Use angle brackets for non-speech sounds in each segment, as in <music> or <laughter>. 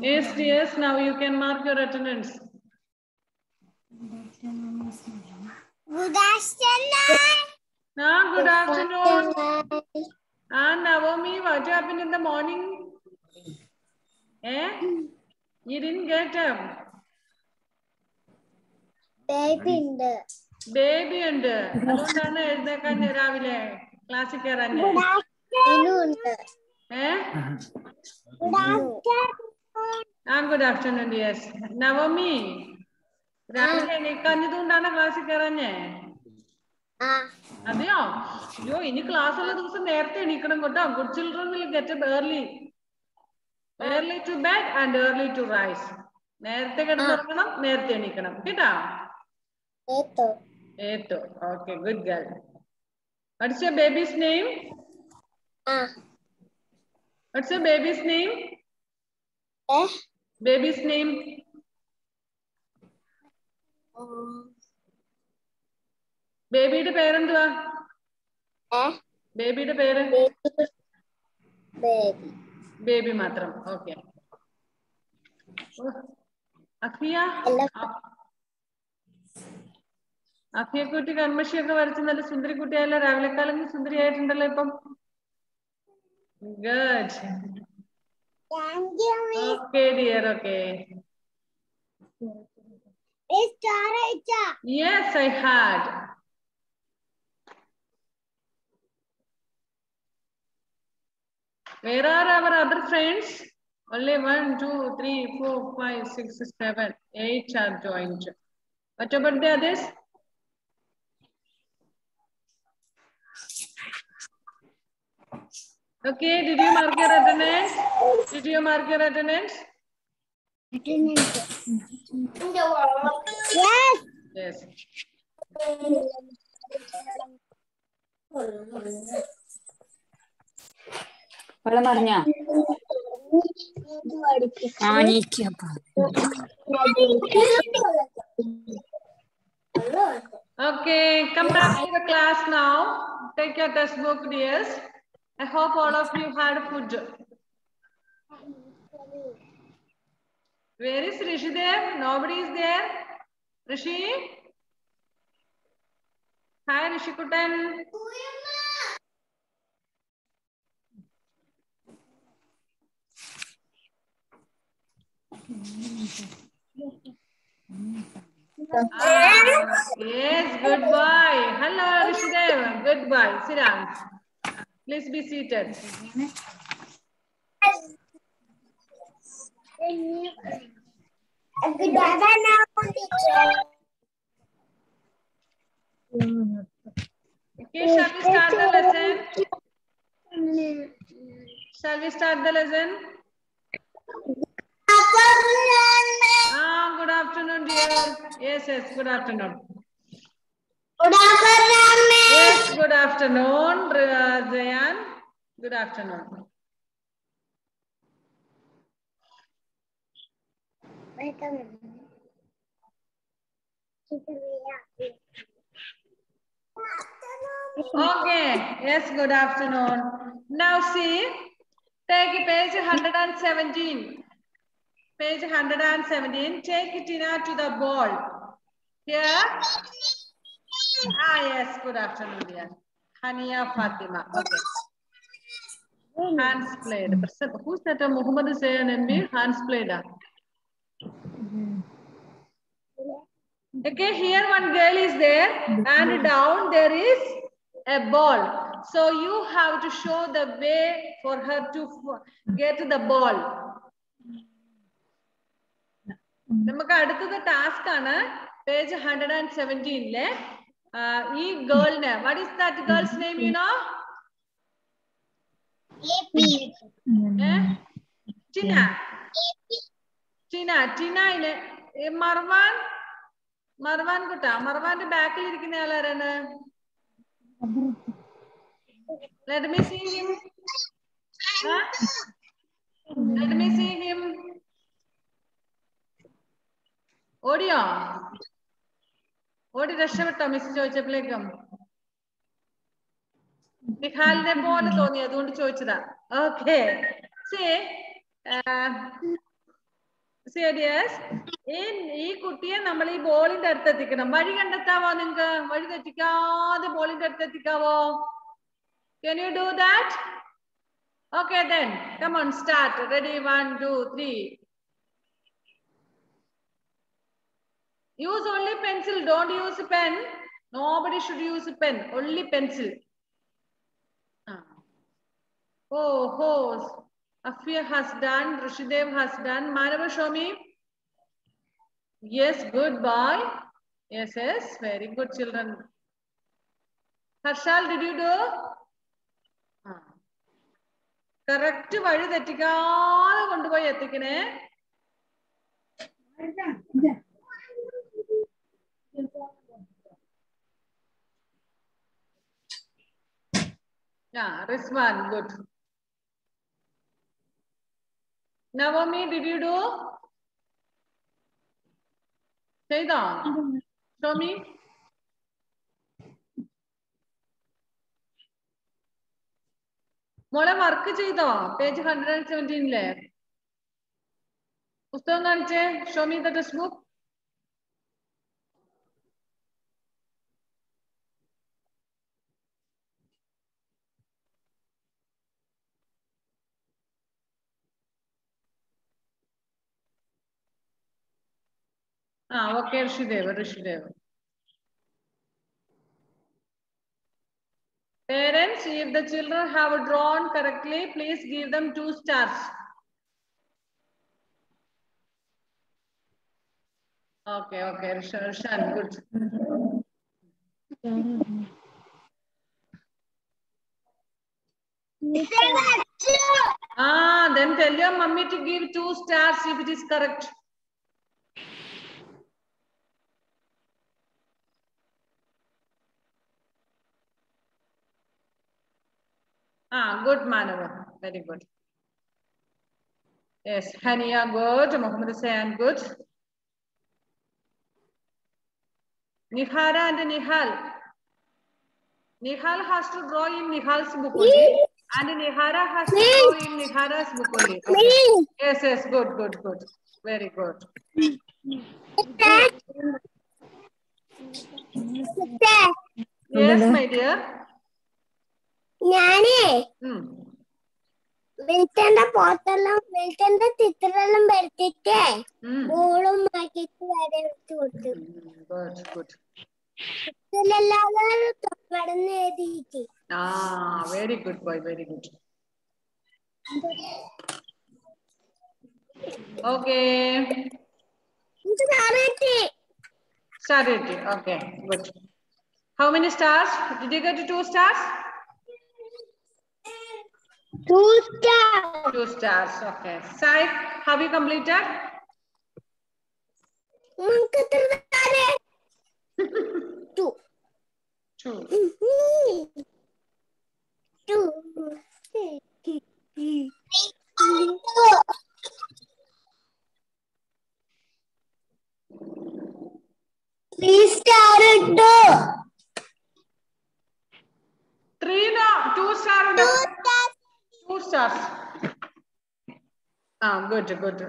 Yes, yes. Now you can mark your attendance. Good afternoon. Ah, good afternoon. Ah, Naomi, what happened in the morning? Eh? You didn't get up. Baby and and baby ഉണ്ട് baby ഉണ്ട് അതുകൊണ്ടാണ് എഴുന്നേക്കാൻ രാവിലെ good afternoon Eh? Good afternoon. And good afternoon, yes. Navami രാവിലെ എണീക്കാഞ്ഞതുകൊണ്ടാണ് ക്ലാസ്സിൽ കയറഞ്ഞേ ah. അതെയോ അയ്യോ ഇനി ക്ലാസ് ഉള്ള ദിവസം നേരത്തെ എണീക്കണം കേട്ടോ good children will get up early to bed and early to rise നേരത്തെ കിടന്നുറങ്ങണം ah. നേരത്തെ എണീക്കണം കേട്ടോ ഏത്തോ okay good girl what's your baby's name What's your baby's name? Eh? Baby's name? ബേബിയുടെ പേരെന്തുവാ ബേബിയുടെ eh? പേര് ബേബി മാത്രം ഓക്കെ അഫിയ അഫിയ കുട്ടി കൺമഷിയൊക്കെ വരച്ച് നല്ല സുന്ദരിക്കുട്ടിയായല്ലോ രാവിലെ കാലം സുന്ദരിയായിട്ടുണ്ടല്ലോ ഇപ്പം Good. Thank you, Miss. Okay, dear. Okay. Is Tara Yes, I had. Where are our other friends? Only one, two, three, four, five, six, seven, eight are joined. What about the others? Okay, did you mark your attendance? Did you mark your attendance? Attendance. Yes. Yes. ഇവിടെ പറഞ്ഞ ആ നീക്കിയപ്പ Okay, come back to the class now. Take your book, dears. I hope all of you had food. Where is Rishidev? Nobody is there. Rishi? Hi, Rishikutan. Ah, yes, good boy. Hello, Rishidev. Good boy. Sit down. Please be seated. Okay, shall we start the lesson? Shall we start the lesson? Ah, good afternoon, dear. Yes, yes, good afternoon. Good afternoon, Miss. Yes, good afternoon, uh, Good afternoon. Okay, yes, good afternoon. Now see, take page 117. Page 117, take Tina to the ball. Here, Ah, yes. Good afternoon, dear. Hania Fatima. Okay. Hands played. Who's that? Uh, Muhammad is saying and me. Hands played. Uh. Okay, here one girl is there and down there is a ball. So you have to show the way for her to get the ball. Mm. നമുക്ക് അടുത്തത് task ആണ് page hundred and സെവൻറ്റീനിലെ uh, e girl name. What is that girl's name, you know? AP. Eh? Tina. AP. Tina. Tina ile Marwan Marwan കുട്ട മർവാന്റെ ബാക്കിൽ ഇരിക്കുന്ന ആളാരാണ് Let me see him. Huh? Let me see him. ഓടിയോ ഓടി രക്ഷപ്പെട്ടോ miss ചോദിച്ചപ്പോഴേക്കും നിഹാലിനെ പോലെ തോന്നി അതുകൊണ്ട് ചോദിച്ചതാ ഓക്കെ ഈ കുട്ടിയെ നമ്മൾ ഈ ബോളിന്റെ അടുത്ത് എത്തിക്കണം വഴി കണ്ടെത്താവോ നിങ്ങക്ക് വഴി തെറ്റിക്കാതെ ബോളിന്റെ അടുത്ത് എത്തിക്കാവോ can you do that okay then come on start ready one two three Use only pencil. Don't use pen. Nobody should use pen. Only pencil. Oh, ho. Afia has done. Rishidev has done. Manava, show me. Yes, good boy. Yes, yes. Very good, children. Harshal did you do correct വഴി തെറ്റിക്കാതെ കൊണ്ടുപോയി എത്തിക്കണേ Yeah, Rizwan, good. Naomi, did you do? Say that. Show me. മോളെ work ചെയ്തോ page hundred സെവൻറ്റീനിലെ പുസ്തകം കാണിച്ചേ show me the textbook Ah, okay, Rishidev Rishidev Parents, if the children have drawn correctly, please give them two stars. Okay, okay, Rishan, good. ah, then tell your mummy to give two stars if it is correct. Ah, good, Manavan. Very good. Yes, Hania, good. Mohammed Hussain, good. Nihara and Nihal. Nihal has to draw in Nihal's book only. And Nihara has to draw in Nihara's book only. Okay. Yes, yes, good, good, good. Very good. Yes, my dear. ഞാനേ വിൽട്ടന്റെ പോത്തെല്ലാം വിൽട്ടന്റെ ചിത്രെല്ലാം വരുത്തിട്ടേ ഓളും മാറ്റിട്ട് വരെ എടുത്തു കൊടുത്തു ആ very good boy very good okay Star rating. Okay, good. How many stars? You you get two stars? Two stars. Two stars. Okay. Saif, have you completed? Two. Two. Two. Three it two. ആ good good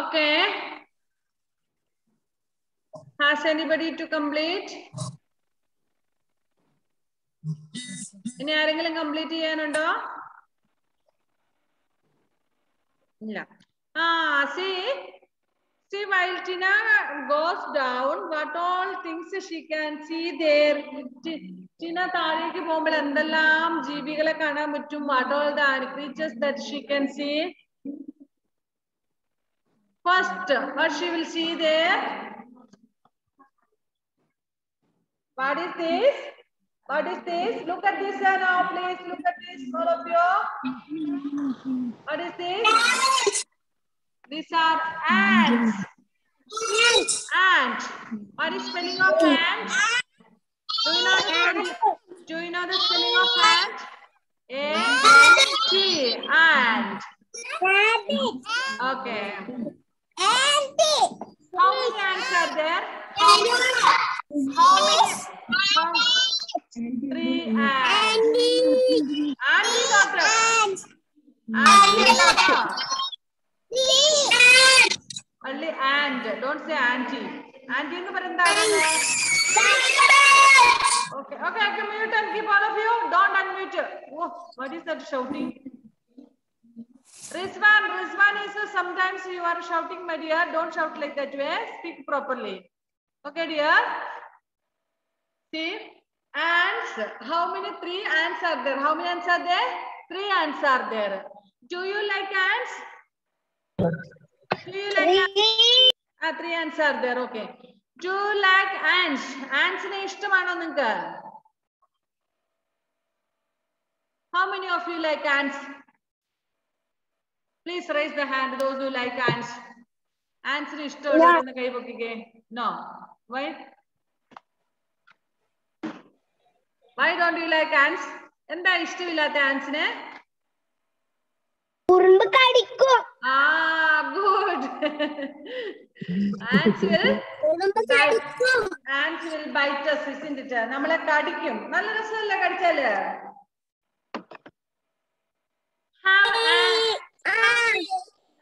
okay Has anybody to complete? ഇനി ആരെങ്കിലും complete ചെയ്യാനുണ്ടോ ഇല്ല ആ see See, while Tina goes down, what all things she can see there, Tina താഴേക്ക് പോകുമ്പോൾ എന്തെല്ലാം ജീവികളെ കാണാൻ പറ്റും what all the creatures that she can see first what she will see there what is this what is this look at this now please look at this all of you what is this these are ants ant ant what is spelling of ant Do you know the, do you know the spelling of ant? A-N-T, And Rabbit. Okay. How many ants are there? shouting rizwan rizwan is uh, sometimes you are shouting my dear don't shout like that way speak properly okay dear see ants how many three ants are there how many ants are there three ants are there do you like ants do you like ants? three ah, ants are there okay do you like ants ants ne ishtamaano ninka How many of you like ants? Please raise the hand, those who like ants. Ants are yeah. No. Why? Why don't you like ants? എന്താ ഇഷ്ടമില്ലാത്ത ആൻസിന് ഉറുമ്പ് കടിക്കും ആ good ants will ants will bite us ഇസിൻഡ് നമ്മളെ കടിക്കും നല്ല രസമല്ല കടിച്ചാല് have an eye.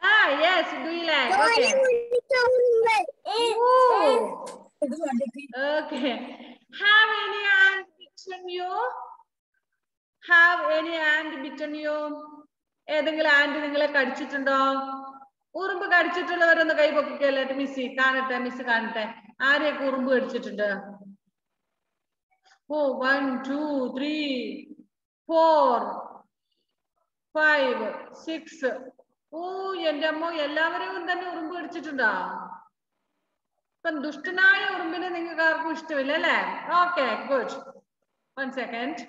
Ah, yes, Guilan. Okay. Ooh. Okay. Have any ant bitten you? Have any ant bitten you? ഏതെങ്കിലും ആന്റ് നിങ്ങളെ കടിച്ചിട്ടുണ്ടോ ഉറുമ്പ് കടിച്ചിട്ടുള്ളവരൊന്ന് കൈ പൊക്കിക്കല്ലേട്ട് മിസ്സി കാണട്ടെ മിസ് കാണട്ടെ ആരെയൊക്കെ ഉറുമ്പ് കടിച്ചിട്ടുണ്ട് ഓ one two three four five six ഓ എന്റെ അമ്മ എല്ലാവരെയും തന്നെ ഉറുമ്പ് പിടിച്ചിട്ടുണ്ടോ ഇപ്പം ദുഷ്ടനായ ഉറുമ്പിനെ നിങ്ങൾക്ക് ആർക്കും ഇഷ്ടമില്ല അല്ലേ okay good one second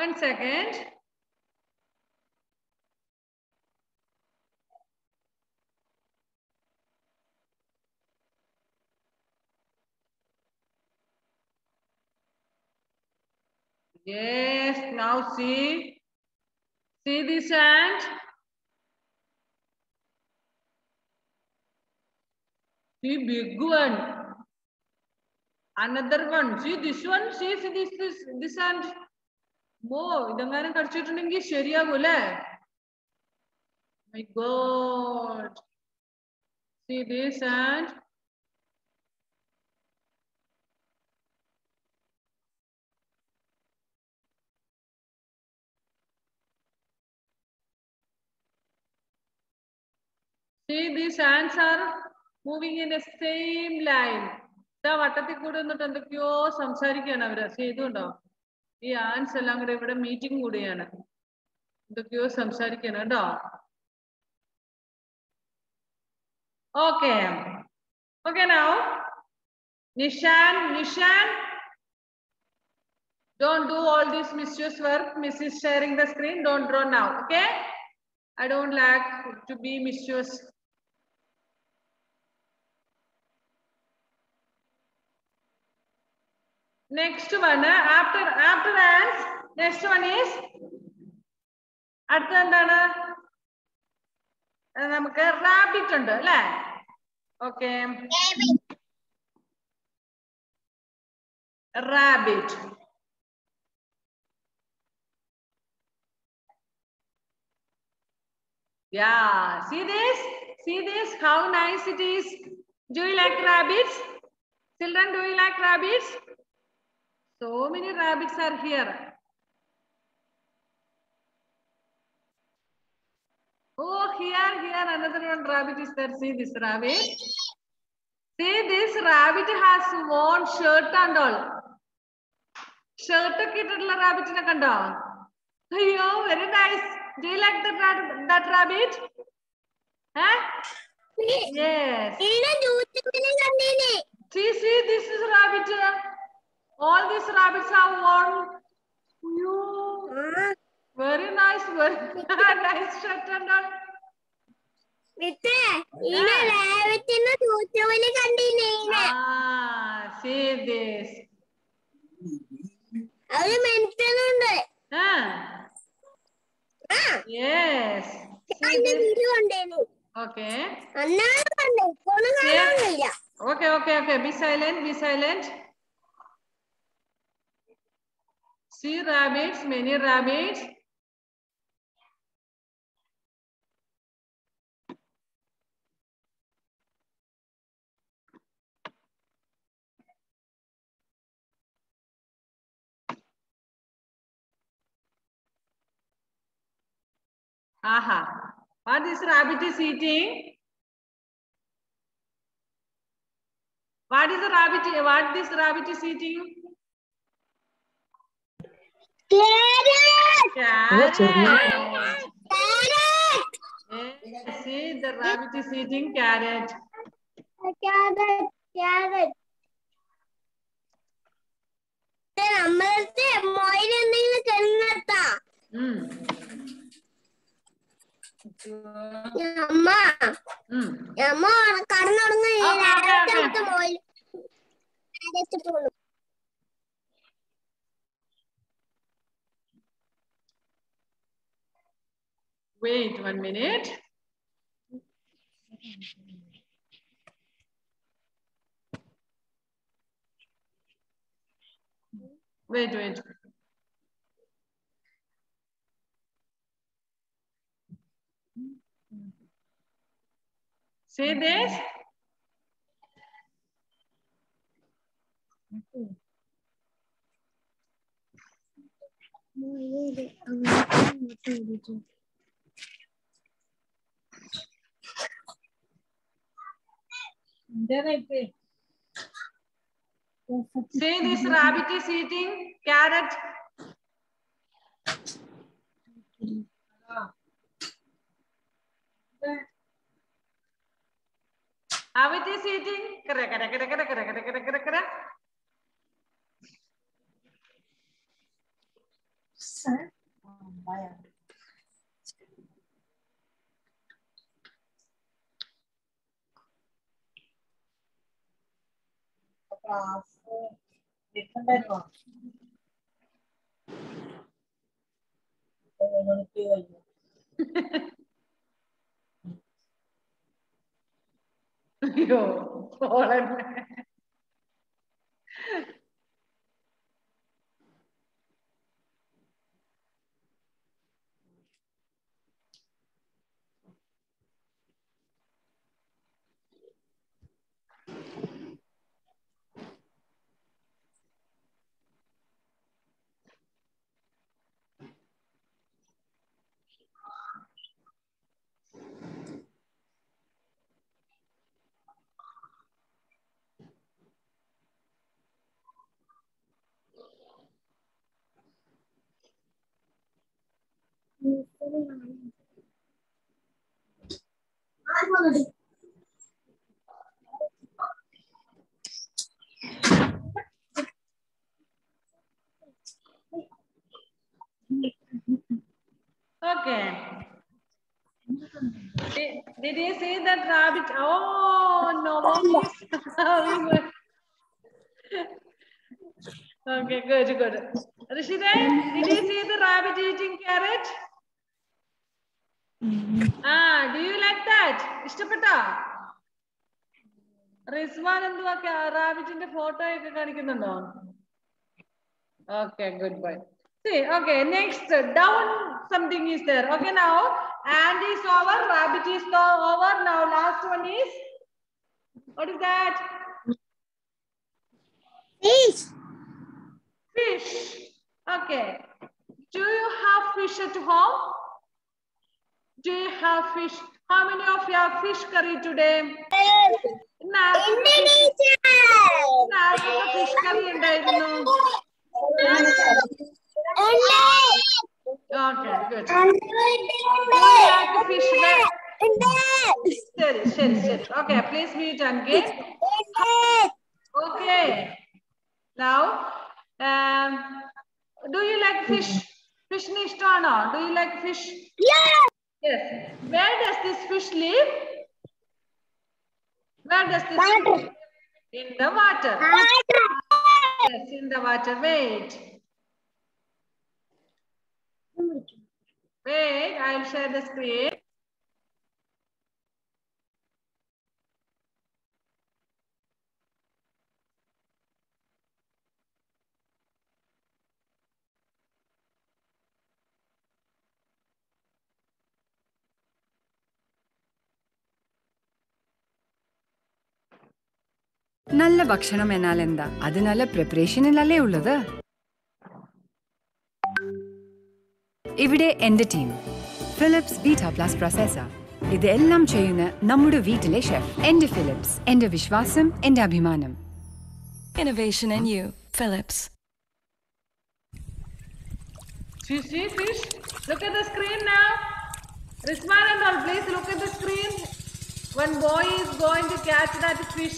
One second. Yes, now see. See this ant. See big one. Another one. See this one. See this this this ant. Bo, kadichittundengi കടിച്ചിട്ടുണ്ടെങ്കിൽ ശരിയാകൂലേ My God. See this ant. See these ants are moving in the same line. The Vatati Kudanut and the Kyo Samsari Kanavra, see the dog. The ants along the river meeting Gudiana. The Kyo Samsari Kanada. Okay. Okay now. Nishan, Nishan. Don't do all this mischievous work. Mrs. is sharing the screen. Don't draw now. Okay? I don't like to be mischievous. Next one, after, after ants, next one is, അടുത്ത rabbit നമുക്ക് rabbit ഉണ്ട് അല്ലേ Yeah, see this? See this? How nice it is. Do you like rabbits? Children, do you like rabbits? So many rabbits are here. Oh, here, here, another one rabbit is there. See this rabbit. See, this rabbit has worn shirt and all. Shirt ഒക്കെ ഇട്ടിട്ടുള്ള റാബിറ്റിനെ കണ്ടോ അയ്യോ very nice do that that rabbit? Huh? Yes. See, see, this is rabbit. All these rabbits have worn you. Ah. Very nice, very <laughs> nice shirt and all. Ah, ah. Okay. i ലാവത്തിന് not. കണ്ടിനെ അവര് മെനക്കുന്നുണ്ട് Okay, okay, okay. Be silent. Be silent. see rabbits many rabbits Aha. What this rabbit is eating? What is the rabbit? What this rabbit is eating? Carrot. Carrot. Carrot. See, the rabbit is eating carrot. Carrot. Carrot. നമ്മളത്തെ മോയിൽ എന്തെങ്കിലും ചെന്നെത്താ അമ്മ അമ്മ കടന്നുടങ്ങി മോയിൽ Wait one minute. Wait, wait. Say this. directly. See, this rabbit is eating carrot. Rabbit is eating. Kara, kara, kara, kara, kara, kara, kara, kara, kara. Sir, c l a s i f f e r e n t t n o n Yo, hola. Okay. Did, did you see that rabbit? Oh, no. <laughs> okay, good, good. Rishida, did you see the rabbit eating carrot? Ah, do you like that? ഇഷ്ടപ്പെട്ടോ റിസ്വാൻ എന്തുവാ റാബിറ്റിന്റെ photo ഒക്കെ കാണിക്കുന്നുണ്ടോ okay good bye See, okay, next down something is there. Okay, now and is over, rabbit is over. Now last one is what is that? Fish. Fish. Okay. Do you have fish at home? do you have fish? How many of you have fish curry today? Indonesia! fish curry in Okay, please meet and get. Okay. Now, um, do you like fish? Fish nishto or no? Do you like fish? Yeah! Yes. Where does this fish live? Where does this water. Fish live? In the water. Water. Yes, in the water. Wait. Wait, I'll share the screen. നല്ല ഭക്ഷണം എന്നാൽ എന്താ അത് നല്ല പ്രിപ്പറേഷനിലല്ലേ ഉള്ളത് ഇവിടെ എന്റെ team Philips beta plus processor ഇതെല്ലാം ചെയ്യുന്ന നമ്മുടെ വീട്ടിലെ ഷെഫ് എന്റെ ഫിലിപ്സ് എന്റെ വിശ്വാസം എന്റെ അഭിമാനം innovation you Philips Rizwan and please look at the screen. One boy is going to catch that fish.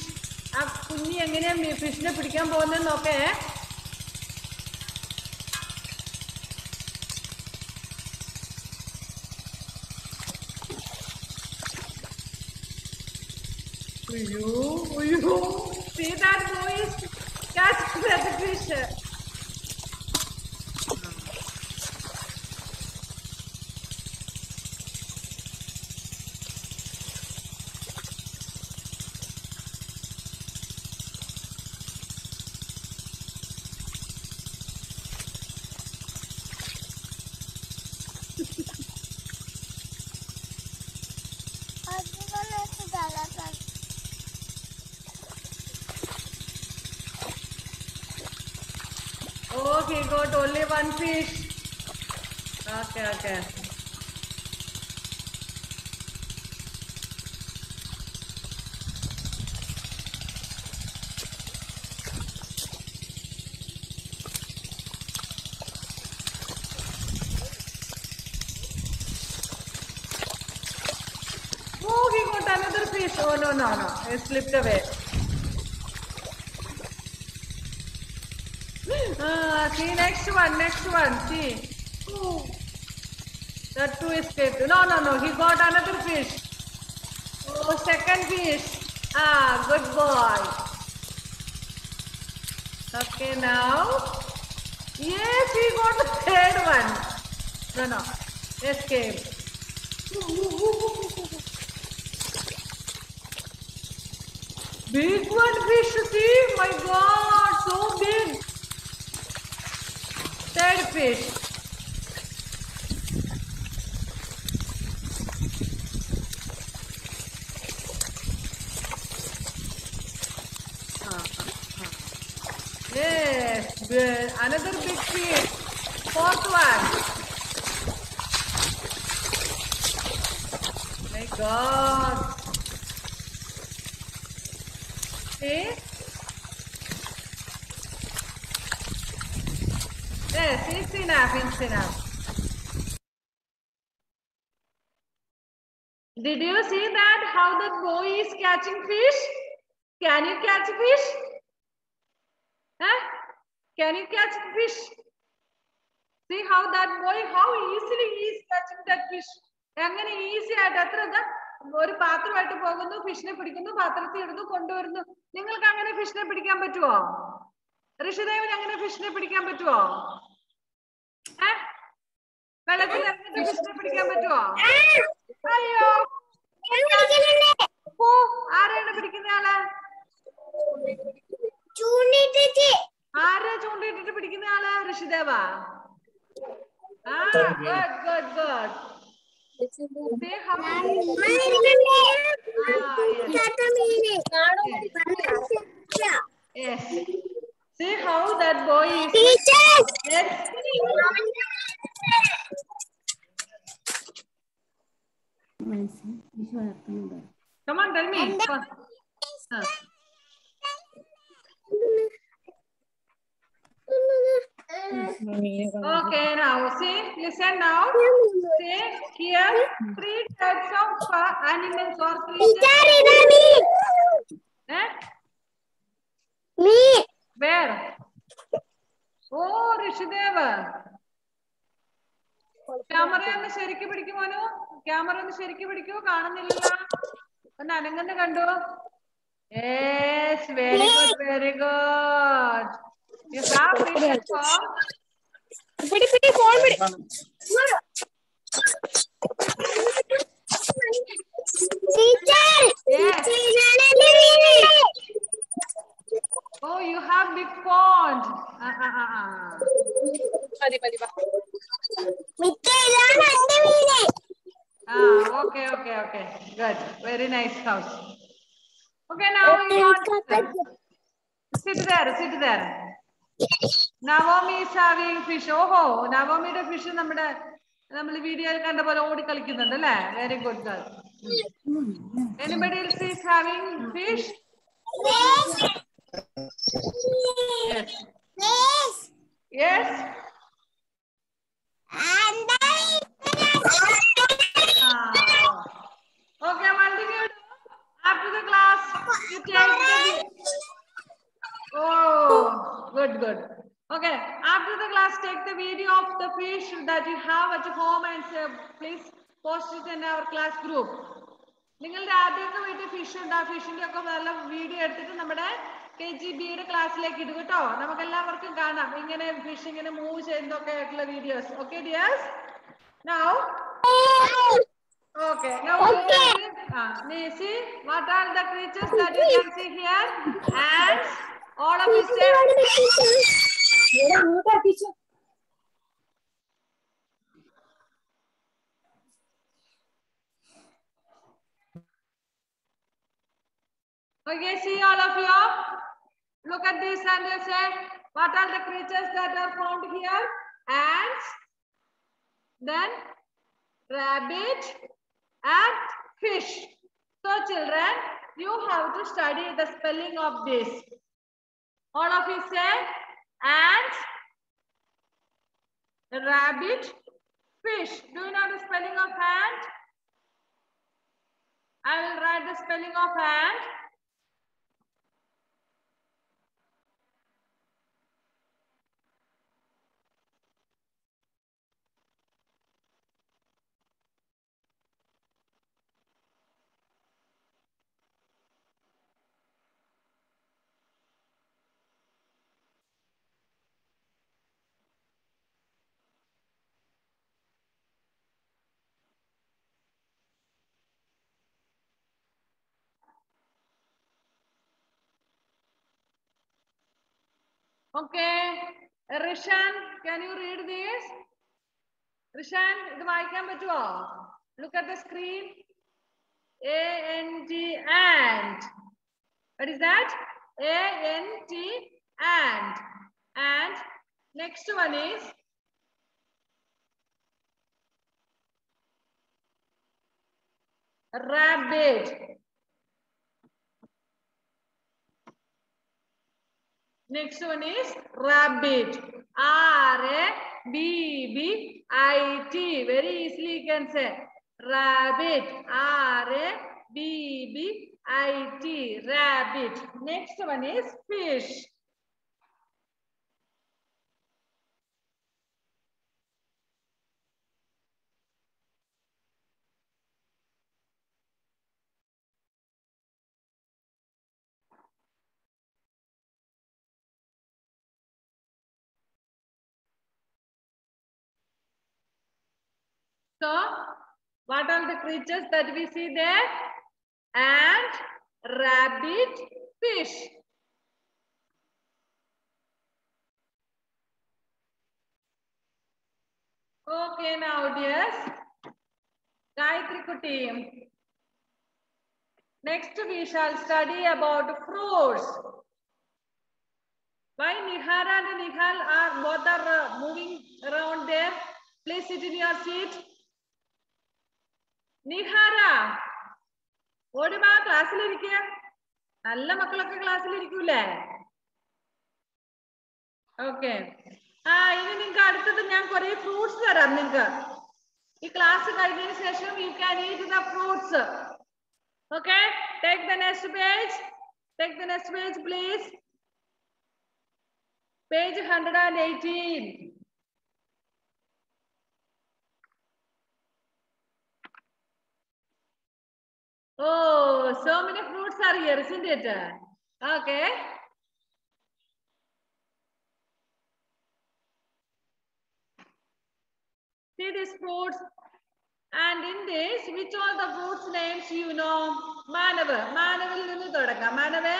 ആ കുഞ്ഞി എങ്ങനെയാ ഫിഷിനെ പിടിക്കാൻ പോകുന്നത് നോക്കേ Will you, will you see that boy? Catch that fish. fish. Okay, okay. Oh, he got another fish. Oh, no, no, no. It slipped away. next one, next one. See. Two. The two escaped. No, no, no. He got another fish. Oh, second fish. Ah, good boy. Okay, now. Yes, he got the third one. No, no. Escape. Big one fish, see? My god, so big dead fish. Yes, another big fish. the boy is catching fish. Can you catch fish? Huh? Can you catch fish? See how that boy, how easily he is catching that fish. അങ്ങനെ easy ആയിട്ട് എത്ര എന്താ ഒരു പാത്രമായിട്ട് പോകുന്നു ഫിഷിനെ പിടിക്കുന്നു പാത്രത്തിൽ ഇടുന്നു കൊണ്ടുവരുന്നു നിങ്ങൾക്ക് അങ്ങനെ ഫിഷിനെ പിടിക്കാൻ പറ്റുമോ ഋഷിദേവന് അങ്ങനെ ഫിഷിനെ പിടിക്കാൻ പറ്റുമോ ഏ വെള്ളത്തിൽ ഇറങ്ങിട്ട് ഫിഷിനെ പിടിക്കാൻ പറ്റുമോ അയ്യോ ഓ ആരാണ് പിടിക്കുന്ന ആള് ആരാ ചൂണ്ടിട്ടിട്ട് പിടിക്കുന്ന ആള് ഋഷിദേവ ആ good good good Yes. See how that boy is. Teacher. Yes. medicine which will happen there. Come on, tell me. First. Okay, now see, listen now. Say here three types of animals or creatures. Eh? Me. Where? Oh, Rishideva. Camera ഒന്ന് ശരിക്ക് പിടിക്കുമോനോ camera ഒന്ന് ശരിക്കും പിടിക്കൂ കാണുന്നില്ല ഒന്ന് അനങ്ങുന്ന കണ്ടു very good very good you പിടി പിടി ഫോൺ പിടി teacher oh you have big phone മതി മതി മിറ്റേ ഇതാണ് Ah, okay, okay, okay. Good. Very nice house. Okay, now okay, you want to sit there, sit there. Naomi is having fish. Oh, Naomi the fish നമ്മുടെ നമ്മൾ വീഡിയോയിൽ കണ്ട പോലെ ഓടി കളിക്കുന്നുണ്ട് അല്ലേ very good girl anybody else is having fish yes yes Okay, multitude. After the class, you take the... Oh, good, good. Okay, after the class, take the video of the fish that you have at home and say, please post it in our class group. നിങ്ങളുടെ ആദ്യമൊക്കെ വീട്ടിൽ fish ഉണ്ട് ആ ഫിഷിന്റെ ഒക്കെ നല്ല video എടുത്തിട്ട് നമ്മുടെ K G ബിയുടെ ക്ലാസ്സിലേക്ക് ഇടും കേട്ടോ നമുക്ക് എല്ലാവർക്കും കാണാം ഇങ്ങനെ ഫിഷ് ഇങ്ങനെ മൂവ് ചെയ്യുന്നതൊക്കെ ആയിട്ടുള്ള videos okay dears now Okay. Now okay. Uh, see what are the creatures that you can see here? Ants. All of you say. Okay, see all of you. Look at this and you say, what are the creatures that are found here? Ants, then rabbit, and fish. So children, you have to study the spelling of this. All of you said ant, rabbit, fish. Do you know the spelling of ant? I will write the spelling of ant. Okay. Uh, Rishan, can you read this? Rishan, Look at the screen. A N T and. What is that? A N T and. And next one is rabbit. Next one is rabbit. R A B B I T. Very easily you can say rabbit. R A B B I T. Rabbit. Next one is fish. What are the creatures that we see there? Ant, rabbit, fish. Okay now dears. Gayatri Next we shall study about fruits. Why Nihar and Nihal are both are uh, moving around there? Place it in your seat. Nihara ഓടുമാ ക്ലാസ്സിലിരിക്കുക നല്ല മക്കളൊക്കെ ക്ലാസ്സിലിരിക്കൂലേ okay ആ ഇനി നിങ്ങൾക്ക് അടുത്തത് ഞാൻ കുറെ fruits തരാം നിങ്ങൾക്ക് ഈ ക്ലാസ് കഴിഞ്ഞതിന് ശേഷം you can eat the fruits okay take the next page take the next page please page hundred and eighteen Oh, so many fruits are here, isn't it? Okay. See these fruits. And in this, which all the fruits names you know? is the Manav മാനവിൽ നിന്ന് തുടങ്ങാം മാനവ്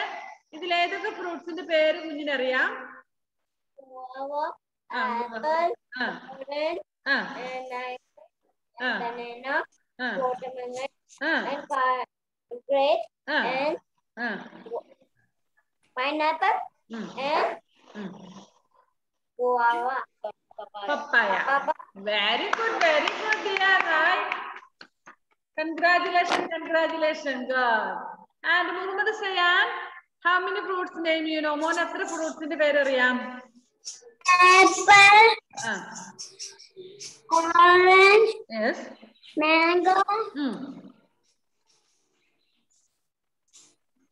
ഇതിൽ ഏതൊക്കെ ഫ്രൂട്ട്സിന്റെ പേര് കുഞ്ഞിനറിയാം ആ ആ and grape and pineapple and guava. Papaya. Papaya. Very good, very good. They are right. Congratulations, congratulations, girl. And Muhammad Sayan, how many fruits name you know? Mon, എത്ര ഫ്രൂട്ട്സിന്റെ പേര് അറിയാം apple orange yes mango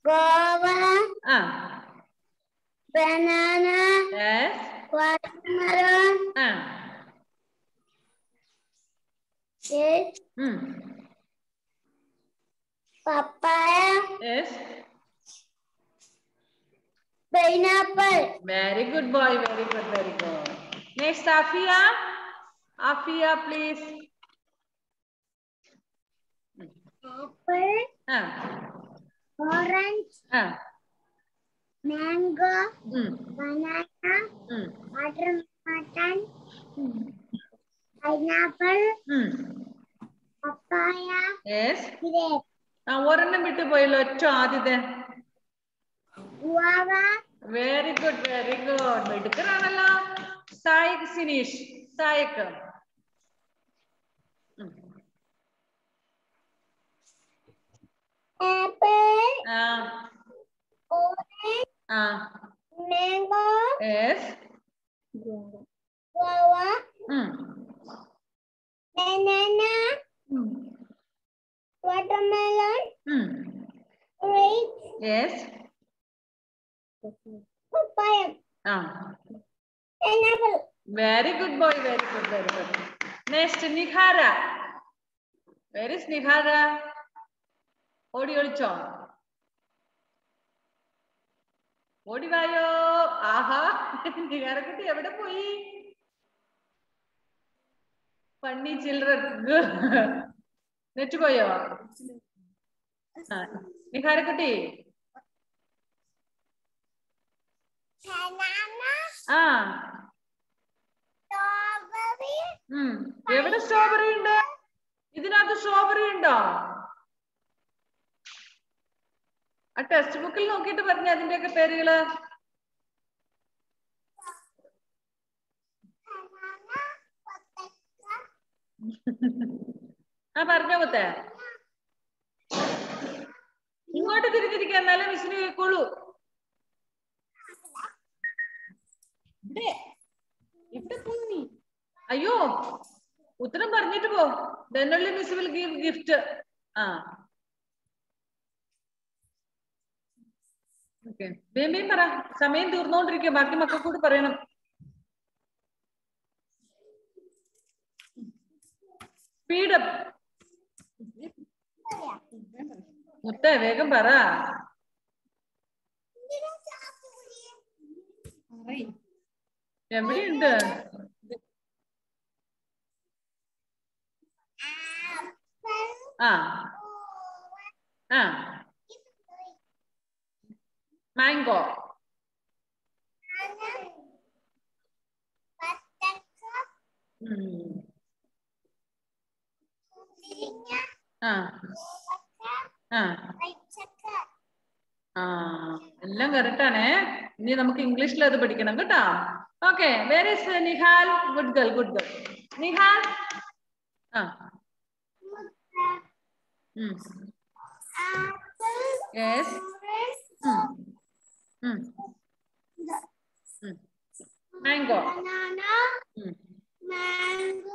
guava, uh. banana, yes. watermelon, uh. yes. mm. papaya, yes. pineapple. Very good boy, very good, very good. Next, Afia. Afia, please. Apple. Uh. orange, uh. mango, mm. banana, mm. watermelon, mm. pineapple, mm. papaya, yes. grape. ഒരെണ്ണം വിട്ടു പോയല്ലോ ഒറ്റ ആദ്യത്തെ very good very good മിടുക്കറാണല്ലോ Sayik Sineesh Sayik Apple. Ah. Orange. Ah. Mango. Yes. Guava. Mm. Banana. Mm. Watermelon. Mm. Grapes. Yes. Papaya. Ah. Pineapple. Very good boy, very good, very good. Next, Nihara. Where is Nihara? ഓടി ഒളിച്ചോ ഓടിവായോ ആഹാ നികാരക്കുട്ടി എവിടെ പോയി പണ്ണി children നെറ്റുപോയോ നിഹാരക്കുട്ടി ആ എവിടെ strawberry ഉണ്ട് ഇതിനകത്ത് strawberry ഉണ്ടോ ആ text ബുക്കിൽ നോക്കിയിട്ട് പറഞ്ഞ അതിന്റെയൊക്കെ പേരുകള് ആ പറഞ്ഞോ കുത്തേ ഇങ്ങോട്ട് തിരിഞ്ഞിരിക്കുക എന്നാലേ മിസ്സിന് കേൾക്കുള്ളൂ ഇവിടെ അയ്യോ ഉത്തരം പറഞ്ഞിട്ട് പോ then only will give gift ആ ഓക്കെ ബേബിയും പറ സമയം തീർന്നുകൊണ്ടിരിക്കുക ബാക്കി മക്കൾ കൂടി പറയണം സ്പീഡപ്പ് മുത്ത വേഗം പറ എവിടെയുണ്ട് ആ ആ mango पत्ता का हां हां चक्कर हां எல்லாம் கரெக்டானே இனி நமக்கு இங்கிலீஷ்ல அது படிக்கணும் கட்ட okay where is nihal good girl good girl nihal हां मुत्त ம் ஆட் guess students Mm. Mango. Banana. Mm. Mango.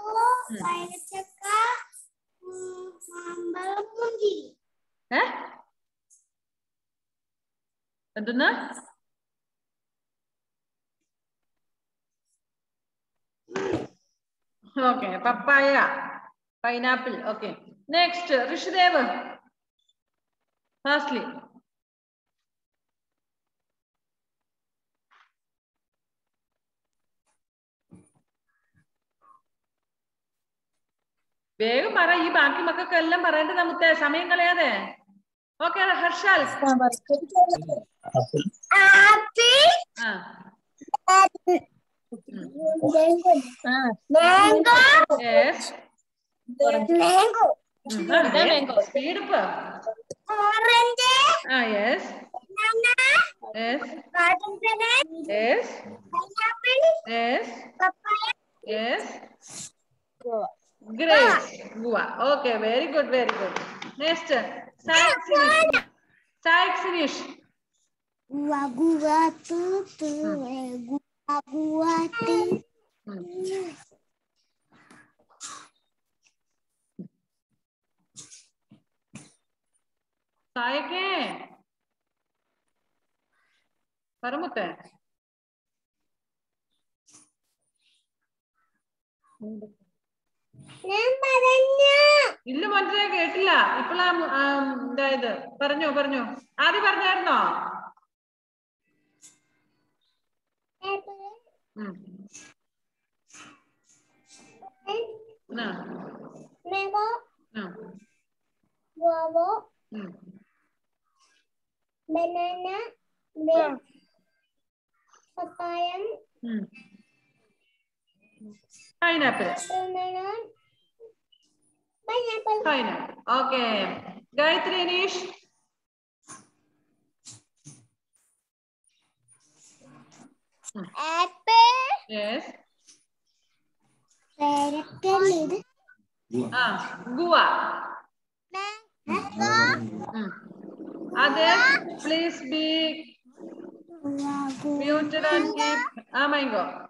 Mm. Pairachaka. Mambaram mungiri. Eh? എന്തെന്ന് okay papaya pineapple okay next Rishidev വേഗം പറ ഈ ബാക്കി മക്കൾക്ക് എല്ലാം പറയേണ്ടത് നമുക്ക് സമയം കളയാതെ okay Harshal Yes. Yes. Yes. Great. Gua. Okay, very good, very good. Next, sight finish. Sight finish. Gua, gua, tu, tu, gua, gua, tu. ഇല്ല മനസ്സിലായി കേട്ടില്ല ഇപ്പോഴാ പറഞ്ഞോ പറഞ്ഞോ ആദ്യം പറഞ്ഞായിരുന്നോ pineapple Pineapple. Pineapple. Okay. Gayatri Anish. Apple. Yes. Perkele. Ah, guava. Mango. Mm. Others, please be muted and keep. Ah, mango.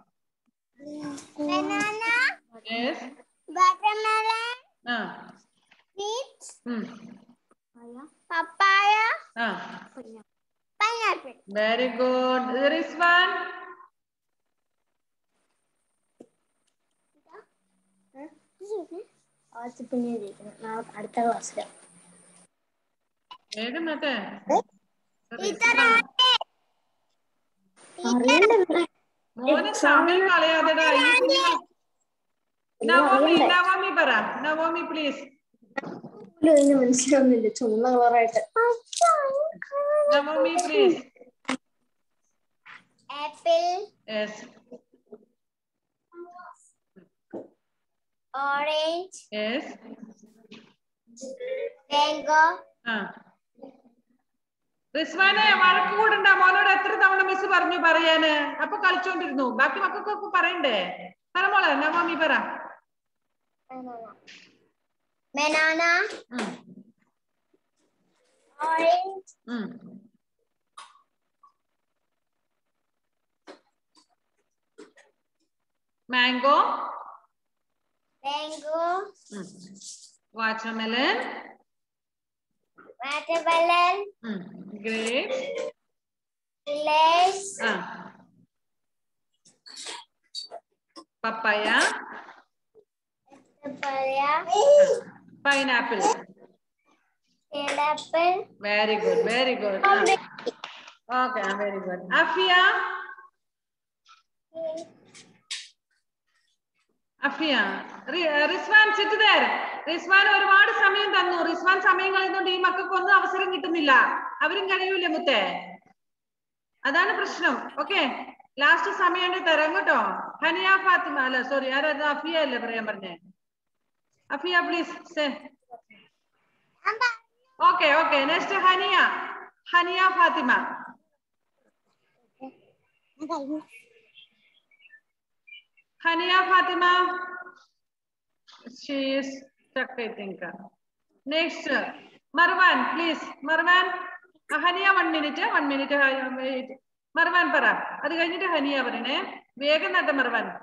Banana. Yes. Watermelon. beets, papaya, pineapple. Very good. There is one. അടുത്ത ക്ലാസ്സിലാണ് മോനെ സമയം കളയാതെടാ ഈ Naomi Naomi പറ Naomi please മനസ്സിലാവുന്നില്ല ചുമന്ന കളറായിട്ട് Naomi please apple yes orange yes mango ആ റിസ്വാനെ വഴക്ക് കൂടണ്ട മോനോട് എത്ര തവണ മിസ് പറഞ്ഞു പറയാന് അപ്പൊ കളിച്ചോണ്ടിരുന്നു ബാക്കി മക്കൾക്കൊക്കെ പറയണ്ടേ പറ മോളെ നവോമി പറ Banana. Banana. Mm. Orange. Mm. Mango. Mango. Mm. Watermelon. Watermelon. Mm. Grape. Glaze. Ah. Hmm. Papaya. Pineapple very good very good okay very good Afiya Afiya Rizwan sit there Rizwan ഒരുപാട് സമയം തന്നു റിസ്വാൻ സമയം കളയുന്നുണ്ട് ഈ മക്കൾക്കൊന്നും അവസരം കിട്ടുന്നില്ല അവരും കഴിയൂല മുത്തേ അതാണ് പ്രശ്നം ഓക്കെ ലാസ്റ്റ് സമയം തരാം കേട്ടോ ഹനിയ ഫാത്തിമ അല്ല സോറി ആരായിരുന്നു അഫിയ അല്ലേ പറയാൻ പറഞ്ഞേ Afiya please say okay okay next Haniya Haniya Fathima Haniya Fathima she is stuck i think next marwan please marwan Haniya one minute one minute Marwan പറ അത് കഴിഞ്ഞിട്ട് ഹനിയ പറയണേ വേഗം നട്ട മർവാൻ